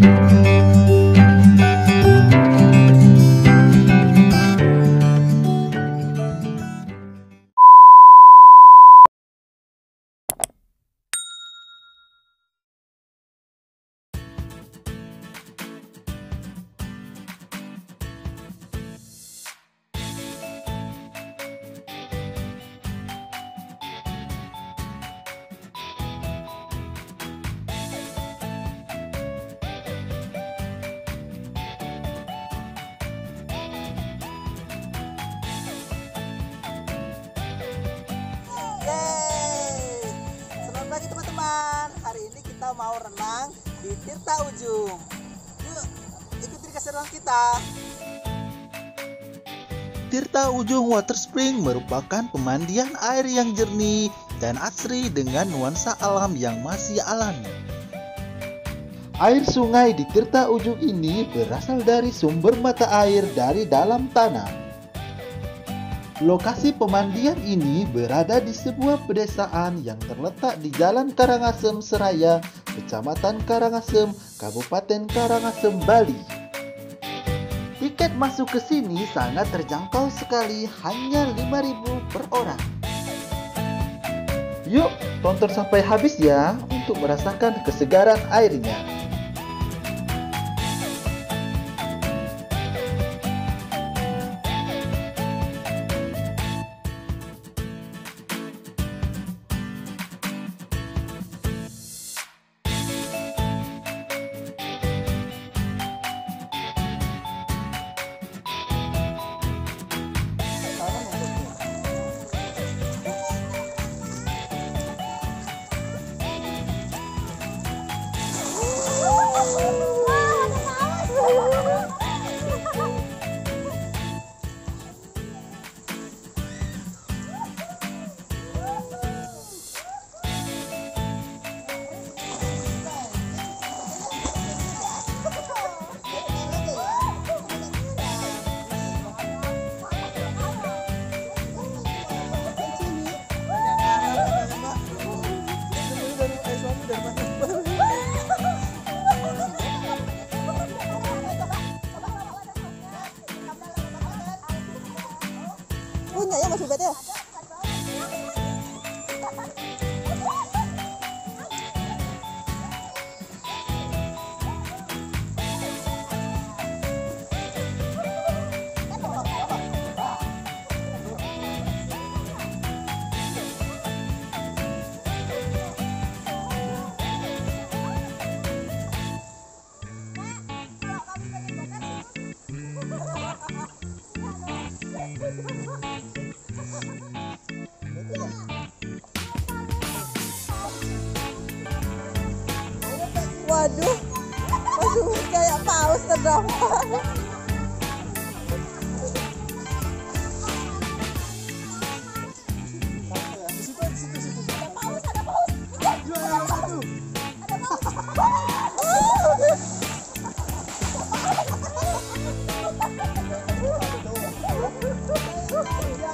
Música Tirta Ujung. Yuk, ikuti keseruan kita. Tirta Ujung Water Spring merupakan pemandian air yang jernih dan asri dengan nuansa alam yang masih alami. Air sungai di Tirta Ujung ini berasal dari sumber mata air dari dalam tanah. Lokasi pemandian ini berada di sebuah pedesaan yang terletak di Jalan Karangasem Seraya, Kecamatan Karangasem, Kabupaten Karangasem, Bali. Tiket masuk ke sini sangat terjangkau sekali, hanya 5.000 per orang. Yuk, tonton sampai habis ya untuk merasakan kesegaran airnya. Punya ya Mas Ubed ya? daw. Yeah.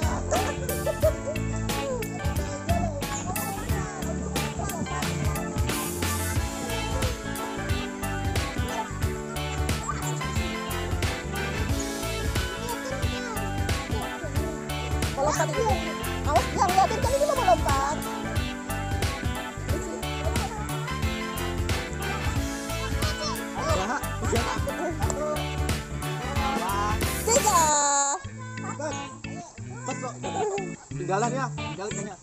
Melompat ini. Awas yang kan ini mau melompat. Tiga. Tinggalan ya, tinggalin kayaknya.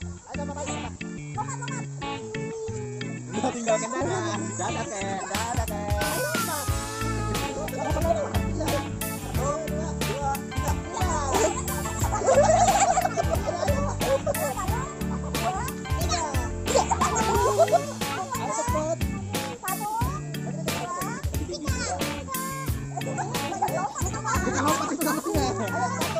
Udah tinggalkan dadah. Dadah, Teh. Dadah, Teh. 诶呦我的妈呀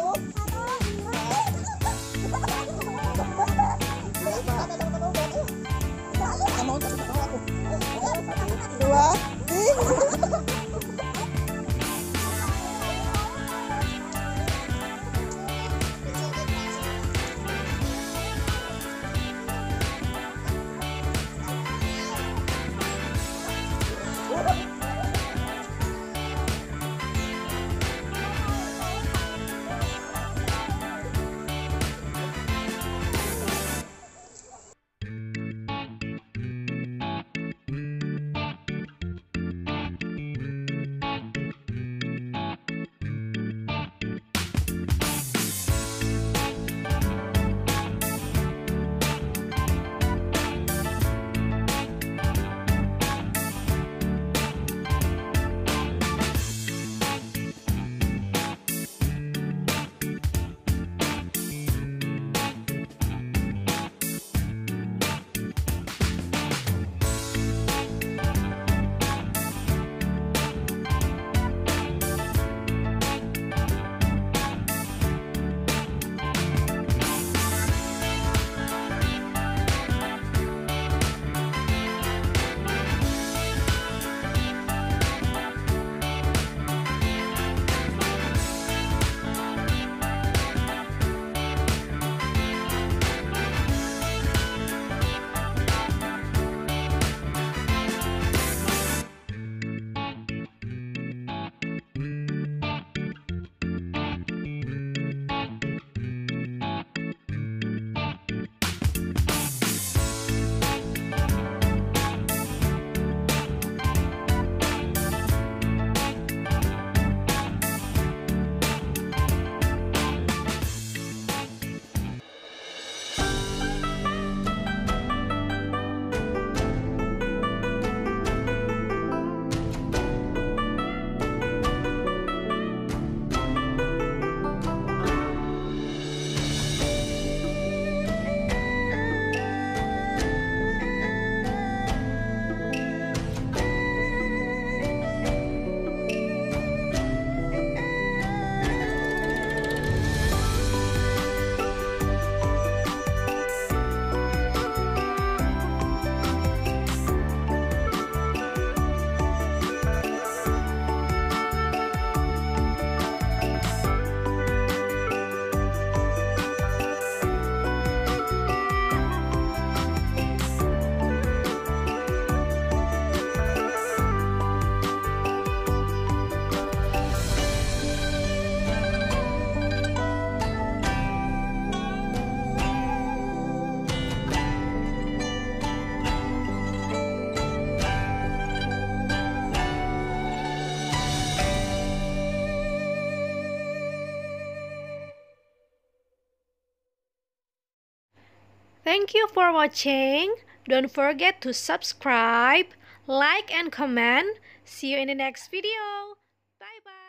Thank you for watching. Don't forget to subscribe, like, and comment. See you in the next video. Bye bye.